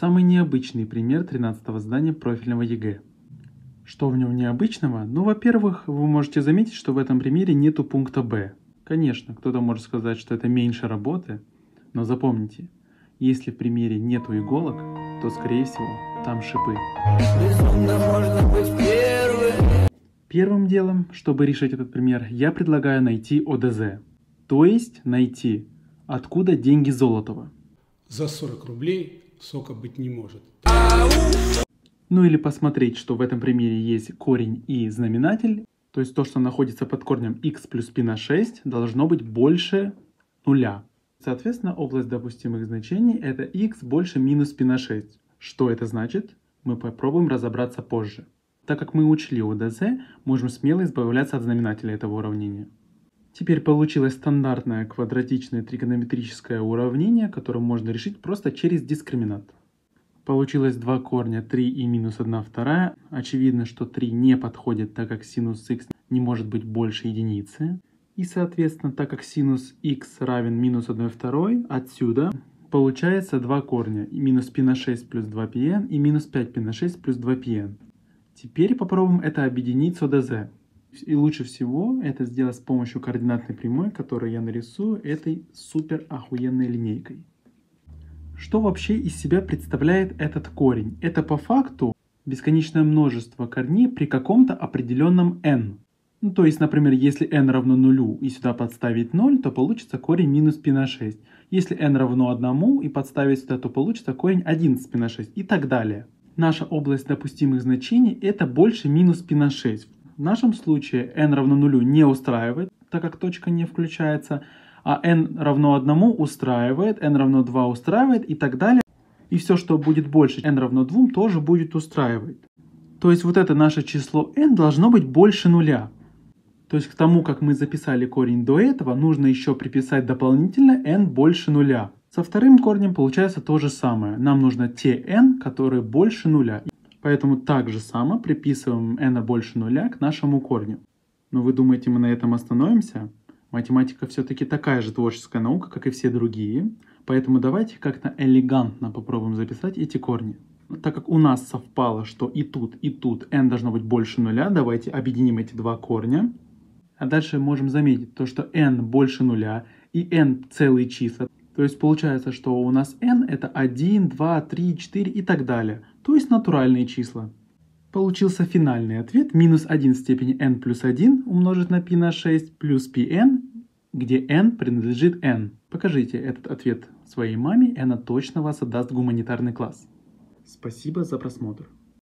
Самый необычный пример 13 задания профильного ЕГЭ. Что в нем необычного? Ну, во-первых, вы можете заметить, что в этом примере нету пункта «Б». Конечно, кто-то может сказать, что это меньше работы, но запомните, если в примере нету иголок, то, скорее всего, там шипы. Первым делом, чтобы решить этот пример, я предлагаю найти ОДЗ. То есть найти, откуда деньги Золотова. За 40 рублей сока быть не может. Ну или посмотреть, что в этом примере есть корень и знаменатель. То есть то, что находится под корнем x плюс π на 6, должно быть больше нуля. Соответственно, область допустимых значений это x больше минус π на 6. Что это значит? Мы попробуем разобраться позже. Так как мы учли ОДЗ, можем смело избавляться от знаменателя этого уравнения. Теперь получилось стандартное квадратичное тригонометрическое уравнение, которое можно решить просто через дискриминант. Получилось два корня 3 и минус 1 вторая. Очевидно, что 3 не подходит, так как синус х не может быть больше единицы. И, соответственно, так как синус х равен минус 1 второй, отсюда получается два корня. Минус π на 6 плюс 2πn и минус 5π на 6 плюс 2πn. Теперь попробуем это объединить с ОДЗ. И лучше всего это сделать с помощью координатной прямой, которую я нарисую этой супер охуенной линейкой. Что вообще из себя представляет этот корень? Это по факту бесконечное множество корней при каком-то определенном n. Ну, то есть, например, если n равно нулю и сюда подставить 0, то получится корень минус π на 6. Если n равно 1 и подставить сюда, то получится корень 11 π на 6 и так далее. Наша область допустимых значений это больше минус π на 6. в нашем случае n равно нулю не устраивает, так как точка не включается, а n равно 1 устраивает, n равно 2 устраивает и так далее. И все, что будет больше n равно 2, тоже будет устраивать. То есть вот это наше число n должно быть больше нуля. То есть к тому, как мы записали корень до этого, нужно еще приписать дополнительно n больше нуля. Со вторым корнем получается то же самое. Нам нужно те n, которые больше нуля. Поэтому так же само приписываем n больше нуля к нашему корню. Но вы думаете, мы на этом остановимся? Математика все-таки такая же творческая наука, как и все другие. Поэтому давайте как-то элегантно попробуем записать эти корни. Так как у нас совпало, что и тут, и тут n должно быть больше нуля, давайте объединим эти два корня. А дальше можем заметить то, что n больше нуля и n целые числа. То есть получается, что у нас n это 1, 2, 3, 4 и так далее. То есть натуральные числа. Получился финальный ответ минус 1 в степени n плюс 1 умножить на π на 6 плюс pn, где n принадлежит n. Покажите этот ответ своей маме, и она точно вас отдаст в гуманитарный класс. Спасибо за просмотр.